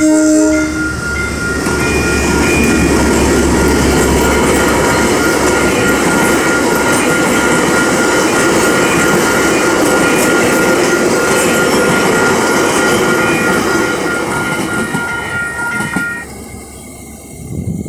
Música